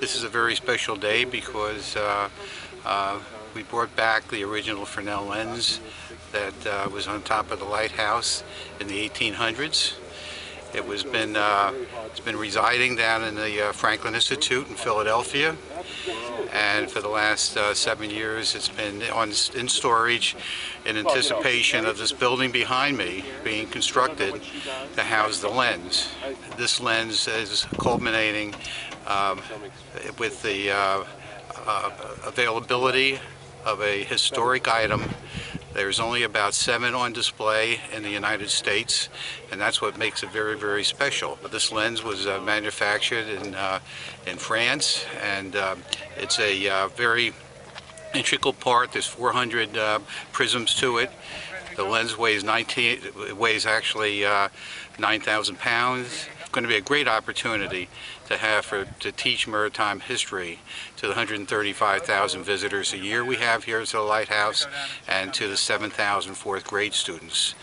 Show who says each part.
Speaker 1: This is a very special day because uh, uh, we brought back the original Fresnel lens that uh, was on top of the lighthouse in the 1800s. It was been uh, it's been residing down in the uh, Franklin Institute in Philadelphia, and for the last uh, seven years, it's been on in storage in anticipation of this building behind me being constructed to house the lens. This lens is culminating um, with the uh, uh, availability of a historic item there's only about seven on display in the United States, and that's what makes it very, very special. This lens was uh, manufactured in, uh, in France, and uh, it's a uh, very integral part. There's 400 uh, prisms to it. The lens weighs 19, weighs actually uh, 9,000 pounds It's going to be a great opportunity to have for, to teach maritime history to the 135,000 visitors a year we have here to the Lighthouse and to the 7,000 fourth grade students.